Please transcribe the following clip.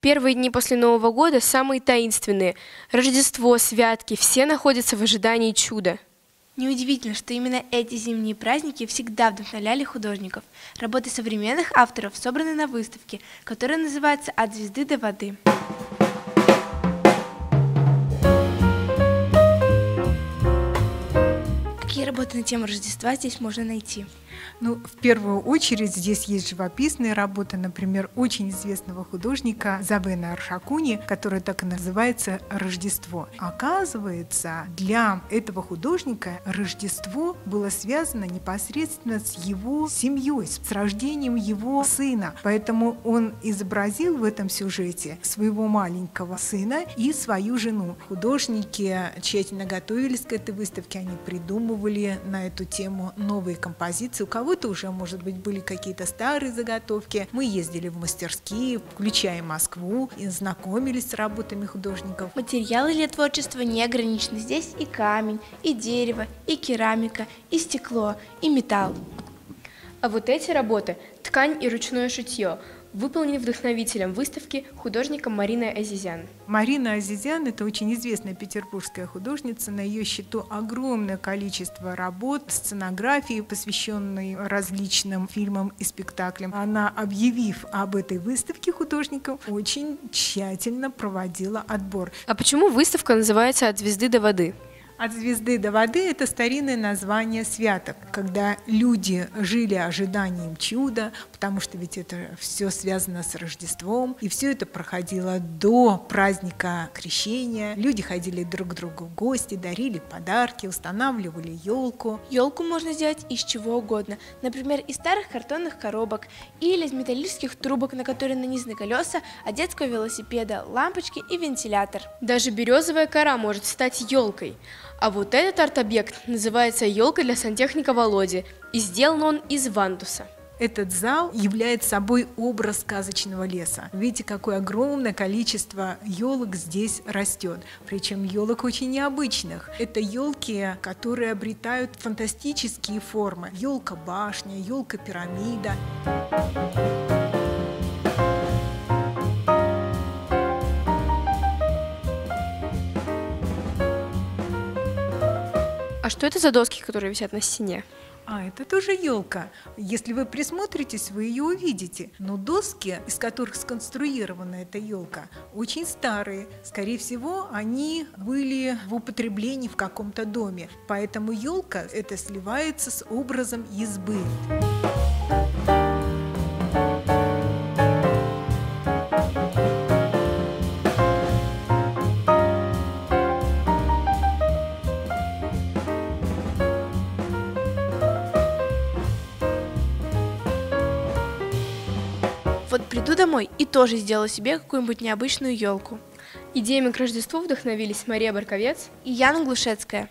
Первые дни после Нового года самые таинственные. Рождество, святки, все находятся в ожидании чуда. Неудивительно, что именно эти зимние праздники всегда вдохновляли художников. Работы современных авторов собраны на выставке, которая называется «От звезды до воды». Работы на тему Рождества здесь можно найти? Ну, в первую очередь здесь есть живописные работы, например, очень известного художника Забена Аршакуни, которая так и называется «Рождество». Оказывается, для этого художника Рождество было связано непосредственно с его семьей, с рождением его сына. Поэтому он изобразил в этом сюжете своего маленького сына и свою жену. Художники тщательно готовились к этой выставке, они придумывали на эту тему новые композиции. Кого-то уже, может быть, были какие-то старые заготовки. Мы ездили в мастерские, включая Москву, и знакомились с работами художников. Материалы для творчества не ограничены. Здесь и камень, и дерево, и керамика, и стекло, и металл. А вот эти работы – ткань и ручное шитье – выполнен вдохновителем выставки художником Мариной Азизян. Марина Азизян – это очень известная петербургская художница. На ее счету огромное количество работ, сценографии, посвященной различным фильмам и спектаклям. Она, объявив об этой выставке художников, очень тщательно проводила отбор. А почему выставка называется «От звезды до воды»? От звезды до воды – это старинное название святок, когда люди жили ожиданием чуда, потому что ведь это все связано с Рождеством, и все это проходило до праздника Крещения. Люди ходили друг к другу в гости, дарили подарки, устанавливали елку. Елку можно сделать из чего угодно, например, из старых картонных коробок или из металлических трубок, на которые нанизаны колеса, а детского велосипеда, лампочки и вентилятор. Даже березовая кора может стать елкой. А вот этот арт-объект называется «Елка для сантехника Володи», и сделан он из вандуса. Этот зал является собой образ сказочного леса. Видите, какое огромное количество елок здесь растет. Причем елок очень необычных. Это елки, которые обретают фантастические формы. Елка башня, А что это за доски, которые висят на стене? А, это тоже елка. Если вы присмотритесь, вы ее увидите. Но доски, из которых сконструирована эта елка, очень старые. Скорее всего, они были в употреблении в каком-то доме. Поэтому елка это сливается с образом избы. Вот приду домой и тоже сделаю себе какую-нибудь необычную елку. Идеями к Рождеству вдохновились Мария Барковец и Яна Глушецкая.